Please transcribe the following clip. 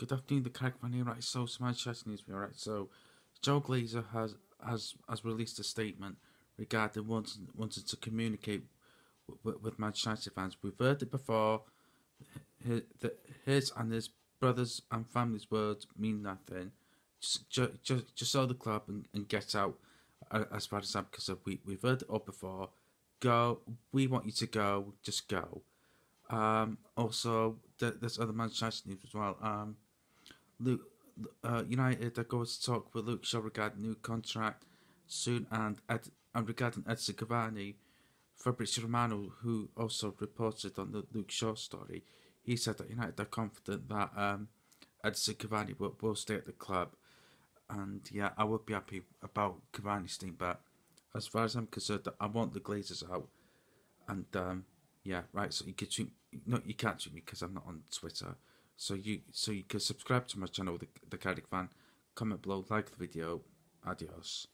good afternoon, the Carrick Fan here. Right, so some news. Right, so Joel Glazer has has has released a statement regarding wanting wanting to communicate with, with Manchester fans. We've heard it before. His, his and his brothers and family's words mean nothing. Just just just, sell the club and, and get out. As far as I'm concerned, we we've heard it all before. Go. We want you to go. Just go. Um, also, there's other Manchester news as well. Um, Luke, uh, United are going to talk with Luke Shaw regarding new contract soon, and Ed, and regarding Edson Cavani, Fabrizio Romano, who also reported on the Luke Shaw story, he said that United are confident that um, Edson Cavani will, will stay at the club, and yeah, I would be happy about Cavani's staying but as far as I'm concerned, I want the Glazers out, and um, yeah, right. So you can tweet, no, you can't tweet me because I'm not on Twitter. So you so you can subscribe to my channel, the the Carrick Fan. Comment below, like the video. Adios.